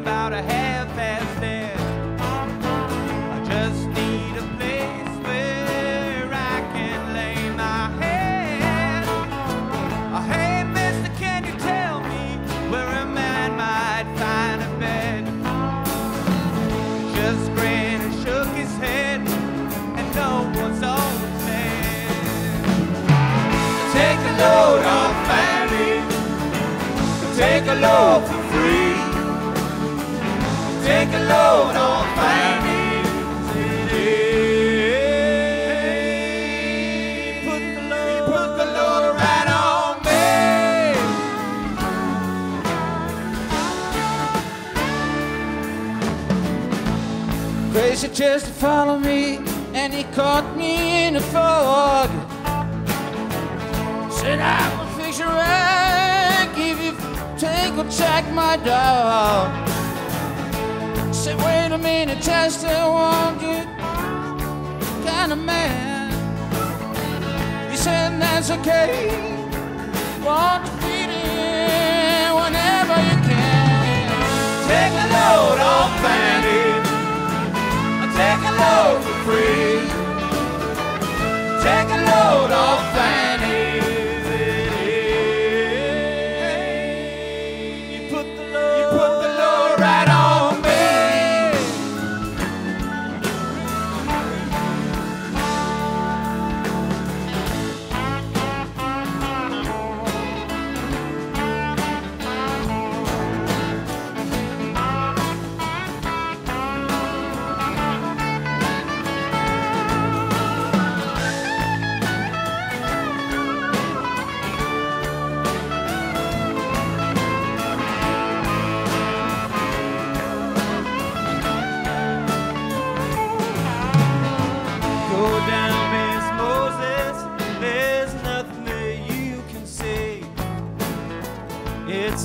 about a half past dead. Load for free. Take a load off Fanny. Put the load, put the load right on me. Crazy just to follow me, and he caught me in the fog. Said I will fix your egg if you or check my dog. Said wait a minute, just a one good kind of man. He said that's okay. Want to feed it whenever you can. Take a load off Fanny. Take a load for free.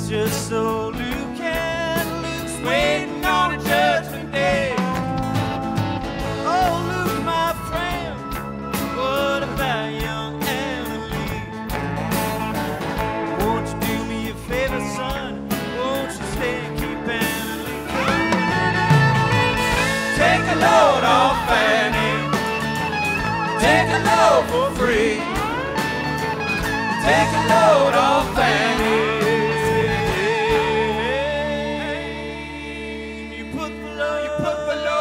Just so Luke and Luke's waiting on a judgment day. Oh, Luke, my friend, what about young Emily? Won't you do me a favor, son? Won't you stay and keep Emily? Take a load off Fanny. Take a load for free. Take a load off Fanny. You put the load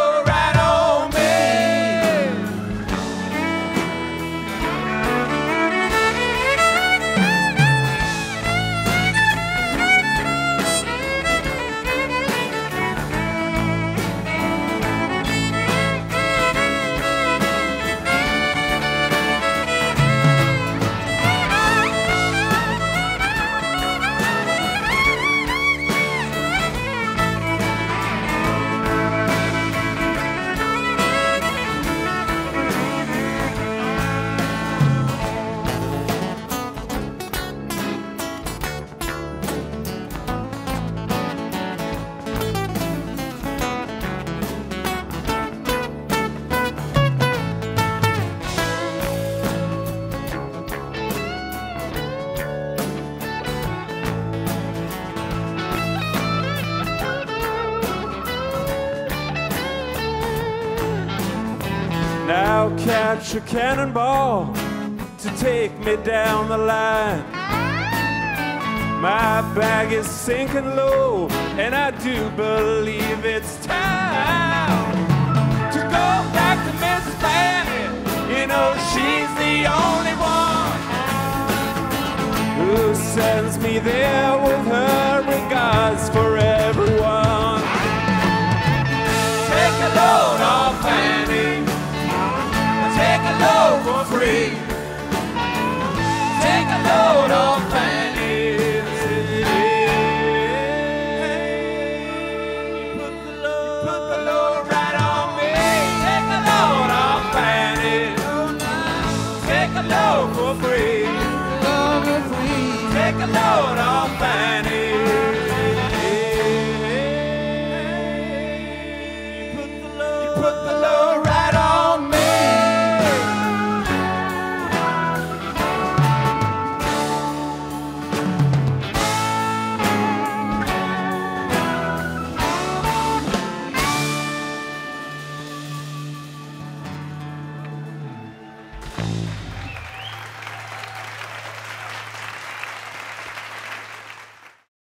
Now catch a cannonball to take me down the line. My bag is sinking low, and I do believe it's time to go back to Miss Fanny. You know she's the only one who sends me there with her regards for free. Take a load off Fanny. Put the load, right on me. Take a load off Fanny. Take a load for free. Take a load off.